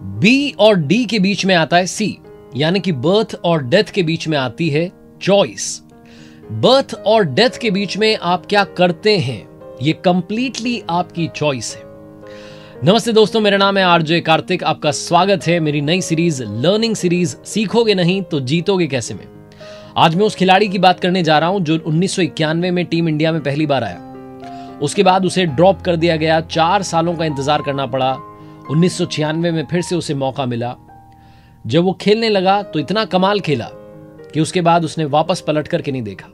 B और D के बीच में आता है सी यानी कि बर्थ और डेथ के बीच में आती है चॉइस बर्थ और डेथ के बीच में आप क्या करते हैं? ये कंप्लीटली आपकी चॉइस है. नमस्ते दोस्तों, मेरा नाम है आरजे कार्तिक. आपका स्वागत है मेरी नई सीरीज़ लर्निंग सीरीज़ सीखोगे नहीं तो जीतोगे कैसे में? आज मैं उस खिलाड़ी की बात करने जा रहा हूँ जो उन्नीस सौ इक्यानवे में टीम इंडिया में पहली बार आया। उसके बाद उसे ड्रॉप कर दिया गया, चार सालों का इंतज़ार करना पड़ा। उन्नीस सौ छियानवे में फिर से उसे मौका मिला। जब वो खेलने लगा तो इतना कमाल खेला कि उसके बाद उसने वापस पलट करके नहीं देखा।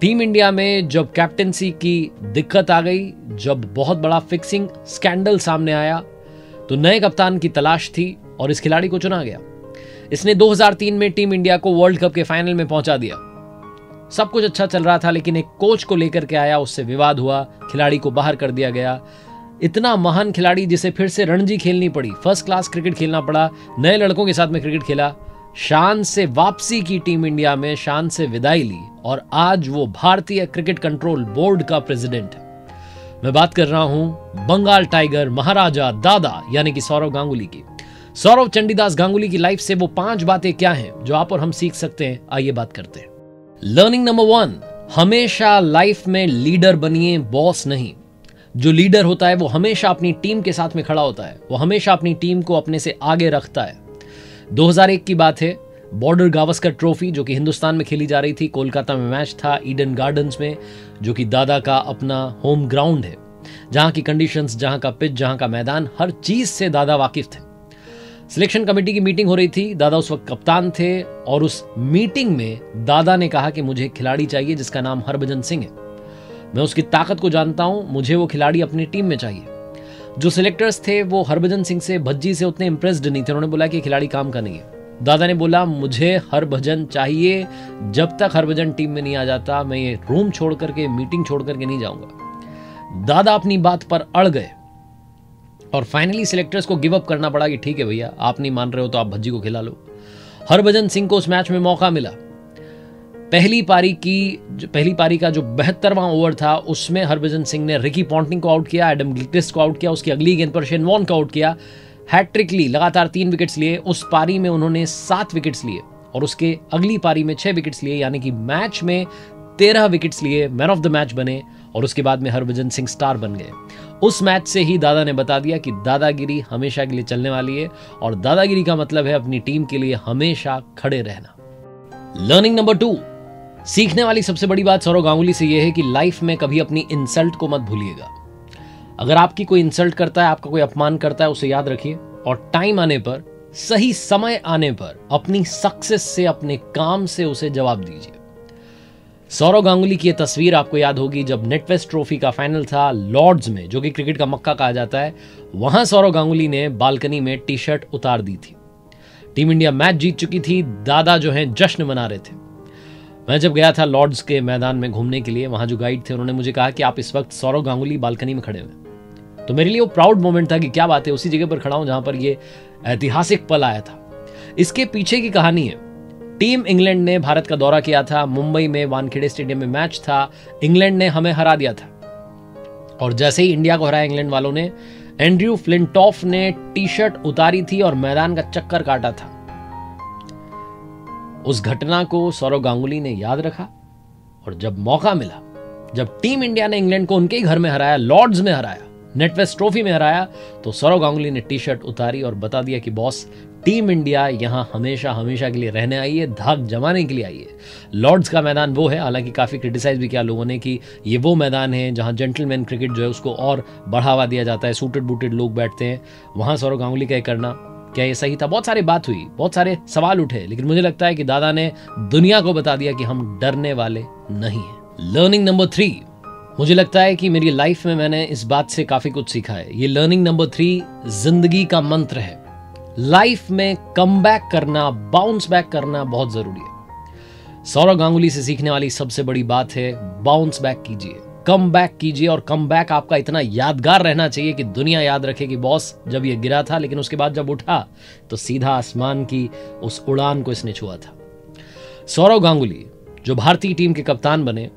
टीम इंडिया में जब कैप्टनसी की दिक्कत आ गई, जब बहुत बड़ा फिक्सिंग स्कैंडल सामने आया तो नए कप्तान की तलाश थी और इस खिलाड़ी को चुना गया। इसने 2003 में टीम इंडिया को वर्ल्ड कप के फाइनल में पहुँचा दिया। सब कुछ अच्छा चल रहा था, लेकिन एक कोच को लेकर के आया, उससे विवाद हुआ, खिलाड़ी को बाहर कर दिया गया। इतना महान खिलाड़ी जिसे फिर से रणजी खेलनी पड़ी। फ़र्स्ट क्लास क्रिकेट खेलना पड़ा। नए लड़कों के साथ में क्रिकेट खेला। शान से वापसी की टीम इंडिया में, शान से विदाई ली। और आज वो भारतीय क्रिकेट कंट्रोल बोर्ड का प्रेसिडेंट है मैं बात कर रहा हूँ बंगाल टाइगर महाराजा दादा, यानी कि सौरव गांगुली की। सौरव चंडीदास गांगुली की लाइफ से वो पाँच बातें क्या हैं, जो आप और हम सीख सकते हैं? आइए बात करते हैं। लर्निंग नंबर वन हमेशा लाइफ में लीडर बनिए बॉस नहीं। जो लीडर होता है, वो हमेशा अपनी टीम के साथ में खड़ा होता है। वो हमेशा अपनी टीम को अपने से आगे रखता है। 2001 की बात है, बॉर्डर गावस्कर ट्रॉफी, जो कि हिंदुस्तान में खेली जा रही थी, कोलकाता में मैच था, ईडन गार्डन्स में, जो कि दादा का अपना होम ग्राउंड है। जहाँ की कंडीशंस जहाँ का पिच जहाँ का मैदान, हर चीज़ से दादा वाकिफ थे। सिलेक्शन कमेटी की मीटिंग हो रही थी, दादा उस वक्त कप्तान थे, और उस मीटिंग में दादा ने कहा कि मुझे खिलाड़ी चाहिए, जिसका नाम हरभजन सिंह है। मैं उसकी ताकत को जानता हूँ, मुझे वो खिलाड़ी अपनी टीम में चाहिए। जो सिलेक्टर्स थे, वो हरभजन सिंह से, भज्जी से उतने इंप्रेस्ड नहीं थे। उन्होंने बोला कि खिलाड़ी काम का नहीं है। दादा ने बोला, मुझे हरभजन चाहिए, जब तक हरभजन टीम में नहीं आ जाता, मैं ये रूम छोड़ करके मीटिंग छोड़ करके नहीं जाऊँगा। दादा अपनी बात पर अड़ गए। और फाइनली सिलेक्टर्स को गिव अप करना पड़ा कि, ठीक है भैया, आप नहीं मान रहे हो तो आप भज्जी को खिला लो। हरभजन सिंह को उस मैच में मौका मिला। पहली पारी की जो पहली पारी का जो बहत्तरवां ओवर था, उसमें हरभजन सिंह ने रिकी पॉन्टिंग को आउट किया, एडम गिल्क्रिस्ट को आउट किया, उसकी अगली गेंद पर शेनवॉन को आउट किया। हैट्रिक ली, लगातार तीन विकेट्स लिए, उस पारी में उन्होंने सात विकेट्स लिए और उसके अगली पारी में छह विकेट्स लिए, यानी कि मैच में तेरह विकेट्स लिए मैन ऑफ़ द मैच बने और उसके बाद में हरभजन सिंह स्टार बन गए। उस मैच से ही दादा ने बता दिया कि दादागिरी हमेशा के लिए चलने वाली है और दादागिरी का मतलब है अपनी टीम के लिए हमेशा खड़े रहना। लर्निंग नंबर टू सीखने वाली सबसे बड़ी बात सौरव गांगुली से यह है कि लाइफ में कभी अपनी इंसल्ट को मत भूलिएगा। अगर आपकी कोई इंसल्ट करता है, आपका कोई अपमान करता है, उसे याद रखिए। और टाइम आने पर, सही समय आने पर, अपनी सक्सेस से, अपने काम से उसे जवाब दीजिए। सौरव गांगुली की यह तस्वीर आपको याद होगी, जब नेटवेस्ट ट्रॉफी का फाइनल था लॉर्ड्स में, जो कि क्रिकेट का मक्का कहा जाता है, वहाँ सौरव गांगुली ने बालकनी में टी शर्ट उतार दी थी। टीम इंडिया मैच जीत चुकी थी, दादा जो है जश्न मना रहे थे। मैं जब गया था लॉर्ड्स के मैदान में घूमने के लिए, वहाँ जो गाइड थे, उन्होंने मुझे कहा कि आप इस वक्त सौरव गांगुली बालकनी में खड़े हुए तो मेरे लिए वो प्राउड मोमेंट था कि क्या बात है, उसी जगह पर खड़ा हूँ जहाँ पर ये ऐतिहासिक पल आया था। इसके पीछे की कहानी है। टीम इंग्लैंड ने भारत का दौरा किया था, मुंबई में वानखेड़े स्टेडियम में मैच था, इंग्लैंड ने हमें हरा दिया था। और जैसे ही इंडिया को हराया इंग्लैंड वालों ने, एंड्रयू फ्लिंटॉफ ने टी शर्ट उतारी थी और मैदान का चक्कर काटा था। उस घटना को सौरव गांगुली ने याद रखा और जब मौका मिला, जब टीम इंडिया ने इंग्लैंड को उनके ही घर में हराया, लॉर्ड्स में हराया, नेटवेस्ट ट्रॉफी में हराया तो सौरव गांगुली ने टी शर्ट उतारी और बता दिया कि, बॉस, टीम इंडिया यहाँ हमेशा हमेशा के लिए रहने आई है, धाक जमाने के लिए आई है। लॉर्ड्स का मैदान वो है, हालाँकि काफ़ी क्रिटिसाइज भी किया लोगों ने कि ये वो मैदान है जहाँ जेंटलमैन क्रिकेट जो है उसको और बढ़ावा दिया जाता है सूटेड बूटेड लोग बैठते हैं। वहाँ सौरव गांगुली का करना क्या ये सही था? बहुत सारी बात हुई, बहुत सारे सवाल उठे, लेकिन मुझे लगता है कि दादा ने दुनिया को बता दिया कि हम डरने वाले नहीं हैं। लर्निंग नंबर थ्री मुझे लगता है कि मेरी लाइफ में मैंने इस बात से काफ़ी कुछ सीखा है। ये लर्निंग नंबर थ्री ज़िंदगी का मंत्र है। लाइफ में कम बैक करना बाउंस बैक करना बहुत ज़रूरी है। सौरव गांगुली से सीखने वाली सबसे बड़ी बात है बाउंस बैक कीजिए। कम बैक कीजिए और कम बैक आपका इतना यादगार रहना चाहिए कि दुनिया याद रखे कि बॉस जब ये गिरा था, लेकिन उसके बाद जब उठा तो सीधा आसमान की उस उड़ान को इसने छुआ था। सौरव गांगुली, जो भारतीय टीम के कप्तान बने,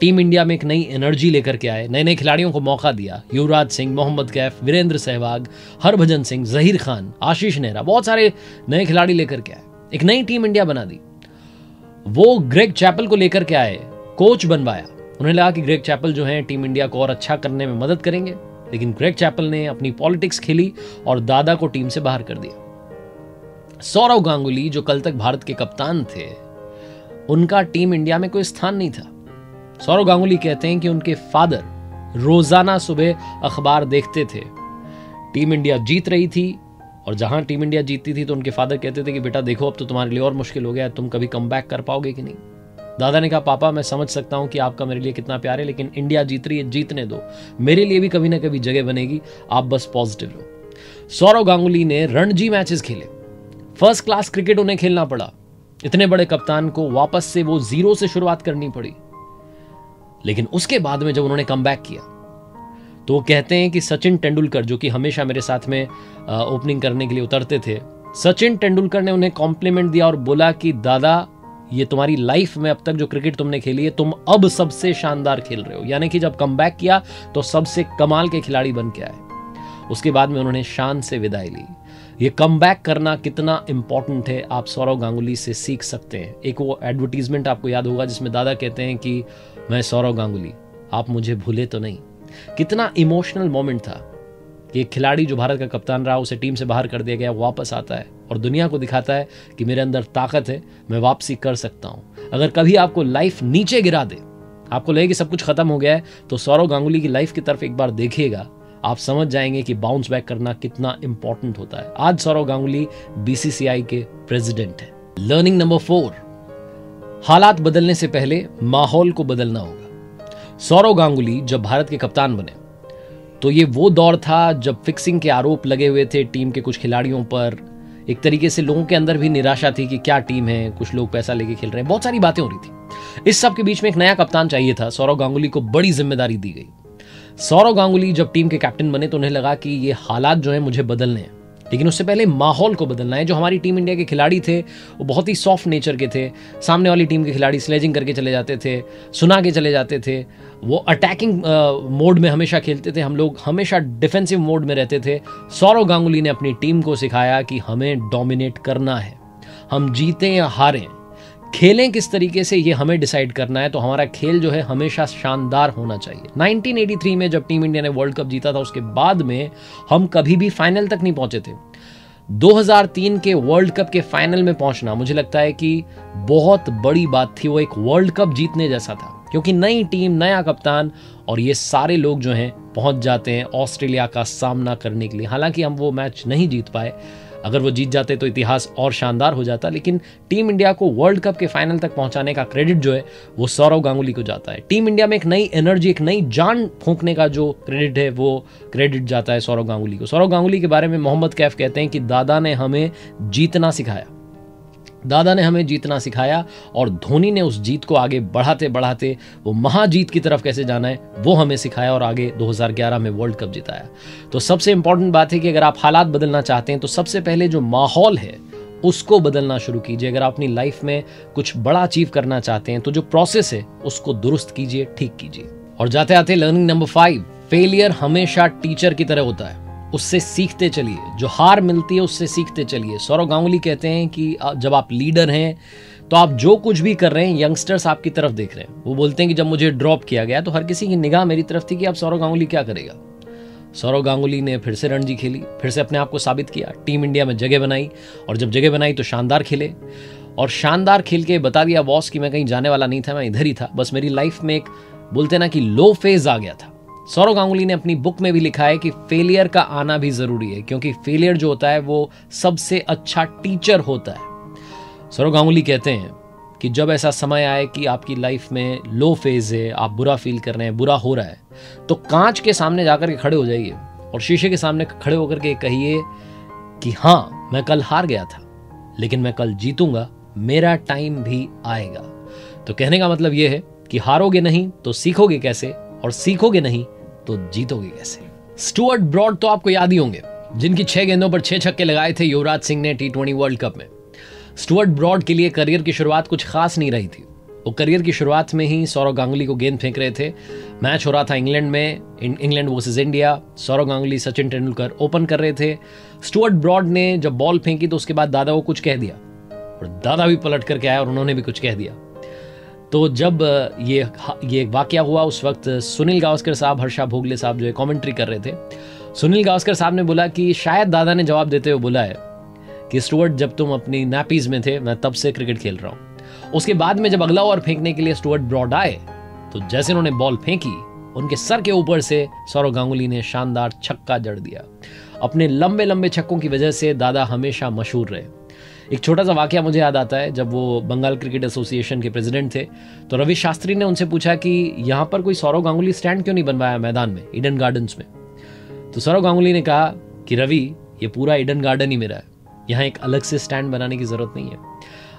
टीम इंडिया में एक नई एनर्जी लेकर के आए नए नए खिलाड़ियों को मौका दिया। युवराज सिंह, मोहम्मद कैफ, वीरेंद्र सहवाग, हरभजन सिंह, जहीर खान, आशीष नेहरा, बहुत सारे नए खिलाड़ी लेकर के आए। एक नई टीम इंडिया बना दी। वो ग्रेग चैपल को लेकर के आए, कोच बनवाया। उन्हें लगा कि ग्रेग चैपल जो है, टीम इंडिया को और अच्छा करने में मदद करेंगे, लेकिन ग्रेग चैपल ने अपनी पॉलिटिक्स खेली और दादा को टीम से बाहर कर दिया। सौरव गांगुली, जो कल तक भारत के कप्तान थे, उनका टीम इंडिया में कोई स्थान नहीं था। सौरव गांगुली कहते हैं कि उनके फादर रोज़ाना सुबह अखबार देखते थे। टीम इंडिया जीत रही थी, और जहाँ टीम इंडिया जीतती थी तो उनके फादर कहते थे कि, बेटा देखो, अब तो तुम्हारे लिए और मुश्किल हो गया तुम कभी कम कर पाओगे कि नहीं? दादा ने कहा, पापा, मैं समझ सकता हूँ कि आपका मेरे लिए कितना प्यार है, लेकिन इंडिया जीत रही है, जीतने दो। मेरे लिए भी कभी ना कभी जगह बनेगी। आप बस पॉजिटिव रहो। सौरव गांगुली ने रणजी मैचेस खेले। फ़र्स्ट क्लास क्रिकेट उन्हें खेलना पड़ा। इतने बड़े कप्तान को वापस से वो ज़ीरो से शुरुआत करनी पड़ी। लेकिन उसके बाद में जब उन्होंने कम किया तो वो कहते हैं कि सचिन तेंदुलकर, जो कि हमेशा मेरे साथ में ओपनिंग करने के लिए उतरते थे, सचिन तेंदुलकर ने उन्हें कॉम्प्लीमेंट दिया और बोला कि, दादा ये तुम्हारी लाइफ में अब तक जो क्रिकेट तुमने खेली है, तुम अब सबसे शानदार खेल रहे हो। यानी कि जब कम किया तो सबसे कमाल के खिलाड़ी बन के आए। उसके बाद में उन्होंने शान से विदाई ली। ये कम करना कितना इंपॉर्टेंट है, आप सौरव गांगुली से सीख सकते हैं। एक वो एडवर्टीजमेंट आपको याद होगा, जिसमें दादा कहते हैं कि, मैं सौरव गांगुली, आप मुझे भूले तो नहीं। कितना इमोशनल मोमेंट था। कि एक खिलाड़ी जो भारत का कप्तान रहा, उसे टीम से बाहर कर दिया गया, वापस आता है। और दुनिया को दिखाता है कि मेरे अंदर ताकत है, मैं वापसी कर सकता हूँ। अगर कभी आपको लाइफ नीचे गिरा दे, आपको लगे कि सब कुछ खत्म हो गया है तो सौरव गांगुली की लाइफ की तरफ़ एक बार देखिएगा। आप समझ जाएँगे कि बाउंस बैक करना कितना इंपॉर्टेंट होता है। आज सौरव गांगुली बीसीसीआई के प्रेसिडेंट है। लर्निंग नंबर फोर हालात बदलने से पहले माहौल को बदलना होगा। सौरव गांगुली जब भारत के कप्तान बने तो ये वो दौर था जब फिक्सिंग के आरोप लगे हुए थे टीम के कुछ खिलाड़ियों पर एक तरीके से लोगों के अंदर भी निराशा थी कि क्या टीम है, कुछ लोग पैसा लेके खेल रहे हैं। बहुत सारी बातें हो रही थी। इस सब के बीच में एक नया कप्तान चाहिए था, सौरव गांगुली को बड़ी ज़िम्मेदारी दी गई। सौरव गांगुली जब टीम के कैप्टन बने तो उन्हें लगा कि ये हालात जो है मुझे बदलने हैं। लेकिन उससे पहले माहौल को बदलना है। जो हमारी टीम इंडिया के खिलाड़ी थे, वो बहुत ही सॉफ्ट नेचर के थे। सामने वाली टीम के खिलाड़ी स्लेजिंग करके चले जाते थे, सुना के चले जाते थे। वो अटैकिंग मोड में हमेशा खेलते थे। हम लोग हमेशा डिफेंसिव मोड में रहते थे। सौरव गांगुली ने अपनी टीम को सिखाया कि हमें डोमिनेट करना है। हम जीतें या हारें खेलें किस तरीके से, ये हमें डिसाइड करना है तो हमारा खेल जो है हमेशा शानदार होना चाहिए। 1983 में जब टीम इंडिया ने वर्ल्ड कप जीता था, उसके बाद में हम कभी भी फाइनल तक नहीं पहुँचे थे। 2003 के वर्ल्ड कप के फाइनल में पहुँचना, मुझे लगता है कि बहुत बड़ी बात थी, वो एक वर्ल्ड कप जीतने जैसा था। क्योंकि नई टीम, नया कप्तान और ये सारे लोग जो हैं, पहुँच जाते हैं ऑस्ट्रेलिया का सामना करने के लिए। हालाँकि हम वो मैच नहीं जीत पाए अगर वो जीत जाते तो इतिहास और शानदार हो जाता, लेकिन टीम इंडिया को वर्ल्ड कप के फाइनल तक पहुँचाने का क्रेडिट जो है, वो सौरव गांगुली को जाता है। टीम इंडिया में एक नई एनर्जी, एक नई जान फूंकने का जो क्रेडिट है, वो क्रेडिट जाता है सौरव गांगुली को। सौरव गांगुली के बारे में मोहम्मद कैफ कहते हैं कि दादा ने हमें जीतना सिखाया। दादा ने हमें जीतना सिखाया और धोनी ने उस जीत को आगे बढ़ाते बढ़ाते वो महाजीत की तरफ़ कैसे जाना है, वो हमें सिखाया और आगे 2011 में वर्ल्ड कप जिताया। तो सबसे इंपॉर्टेंट बात है कि अगर आप हालात बदलना चाहते हैं तो सबसे पहले जो माहौल है, उसको बदलना शुरू कीजिए। अगर आप अपनी लाइफ में कुछ बड़ा अचीव करना चाहते हैं तो जो प्रोसेस है, उसको दुरुस्त कीजिए, ठीक कीजिए। और जाते आते लर्निंग नंबर फाइव फेलियर हमेशा टीचर की तरह होता है। उससे सीखते चलिए। जो हार मिलती है, उससे सीखते चलिए। सौरव गांगुली कहते हैं कि जब आप लीडर हैं तो आप जो कुछ भी कर रहे हैं, यंगस्टर्स आपकी तरफ़ देख रहे हैं। वो बोलते हैं कि जब मुझे ड्रॉप किया गया तो हर किसी की निगाह मेरी तरफ़ थी कि अब सौरव गांगुली क्या करेगा? सौरव गांगुली ने फिर से रणजी खेली, फिर से अपने आप को साबित किया। टीम इंडिया में जगह बनाई, और जब जगह बनाई तो शानदार खेले। और शानदार खेल के बता दिया बॉस कि मैं कहीं जाने वाला नहीं था, मैं इधर ही था। बस मेरी लाइफ में एक, बोलते ना कि लो फ़ेज़ आ गया था। सौरव गांगुली ने अपनी बुक में भी लिखा है कि फेलियर का आना भी ज़रूरी है, क्योंकि फेलियर जो होता है वो सबसे अच्छा टीचर होता है। सौरव गांगुली कहते हैं कि जब ऐसा समय आए कि आपकी लाइफ में लो फ़ेज़ है, आप बुरा फील कर रहे हैं, बुरा हो रहा है तो कांच के सामने जाकर के खड़े हो जाइए और शीशे के सामने खड़े होकर के कहिए कि हाँ मैं कल हार गया था, लेकिन मैं कल जीतूँगा, मेरा टाइम भी आएगा। तो कहने का मतलब यह है कि हारोगे नहीं तो सीखोगे कैसे? और सीखोगे नहीं तो जीतोगे कैसे? स्टुअर्ट ब्रॉड तो आपको याद ही होंगे, जिनकी छह गेंदों पर छह छक्के लगाए थे युवराज सिंह ने टी वर्ल्ड कप में। स्टुअर्ट ब्रॉड के लिए करियर की शुरुआत कुछ खास नहीं रही थी। वो करियर की शुरुआत में ही सौरव गांगुली को गेंद फेंक रहे थे। मैच हो रहा था इंग्लैंड में England versus India Sourav Ganguly, Sachin Tendulkar open कर रहे थे। स्टुअर्ट ब्रॉड ने जब बॉल फेंकी तो उसके बाद दादा को कुछ कह दिया। और दादा भी पलट करके आया और उन्होंने भी कुछ कह दिया। तो जब ये ये वाक्य हुआ उस वक्त सुनील गावस्कर साहब, हर्षा भोगले साहब जो है कमेंट्री कर रहे थे। सुनील गावस्कर साहब ने बोला कि शायद दादा ने जवाब देते हुए बोला है कि, स्टुअर्ट, जब तुम अपनी नैपीज में थे, मैं तब से क्रिकेट खेल रहा हूँ। उसके बाद में जब अगला ओवर फेंकने के लिए स्टुअर्ट ब्रॉड आए तो जैसे उन्होंने बॉल फेंकी, उनके सर के ऊपर से सौरव गांगुली ने शानदार छक्का जड़ दिया। अपने लंबे लंबे छक्कों की वजह से दादा हमेशा मशहूर रहे। एक छोटा सा वाक्य मुझे याद आता है, जब वो बंगाल क्रिकेट एसोसिएशन के प्रेसिडेंट थे तो रवि शास्त्री ने उनसे पूछा कि यहाँ पर कोई सौरव गांगुली स्टैंड क्यों नहीं बनवाया मैदान में ईडन गार्डन्स में? तो सौरव गांगुली ने कहा कि रवि, ये पूरा ईडन गार्डन ही मेरा है। यहाँ एक अलग से स्टैंड बनाने की ज़रूरत नहीं है।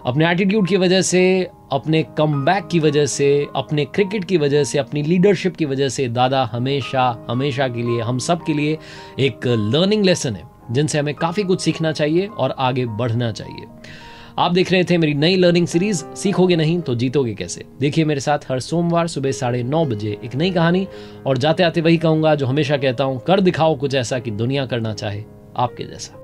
अपने एटीट्यूड की वजह से, अपने कम की वजह से, अपने क्रिकेट की वजह से, अपनी लीडरशिप की वजह से दादा हमेशा हमेशा के लिए, हम सब के लिए एक लर्निंग लेसन है। जिनसे हमें काफ़ी कुछ सीखना चाहिए और आगे बढ़ना चाहिए। आप देख रहे थे मेरी नई लर्निंग सीरीज़ सीखोगे नहीं तो जीतोगे कैसे? देखिए मेरे साथ हर सोमवार सुबह साढ़े नौ बजे एक नई कहानी और जाते आते वही कहूँगा जो हमेशा कहता हूँ, कर दिखाओ कुछ ऐसा कि दुनिया करना चाहे आपके जैसा।